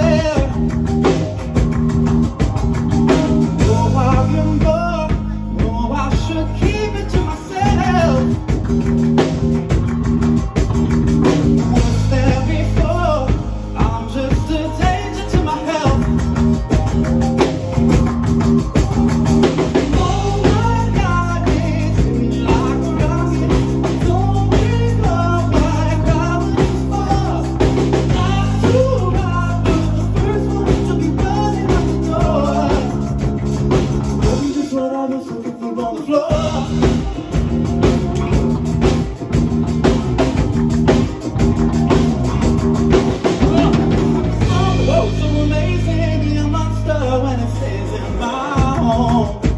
there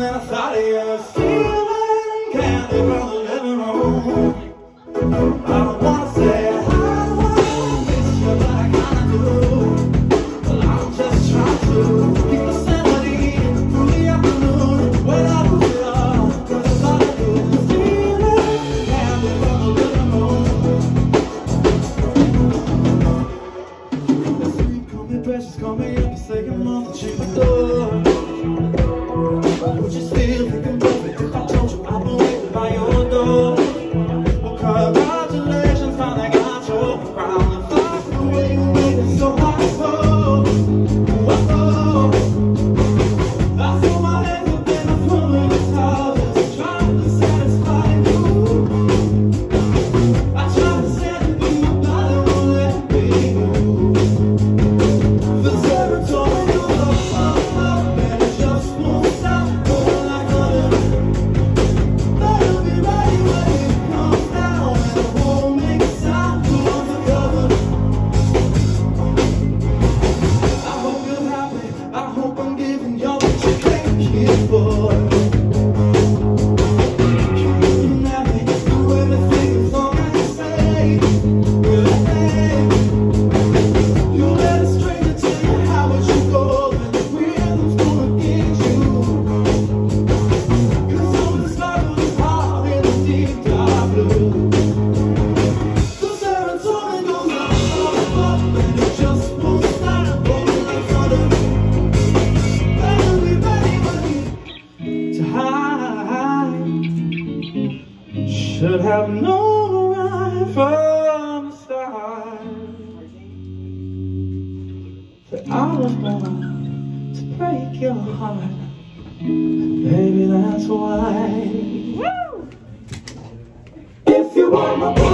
then I thought of you stealing candy from the living room. I don't wanna say how I miss you, but I kinda do. Well, I'm just trying to keep the sanity through the afternoon when I do it all. Cause I thought of you stealing candy from the living room. The sweet, call me precious, call me up, say I'm on the cheap door. Should have known right from the start That I was born to break your heart. Baby, that's why. Woo! If you want my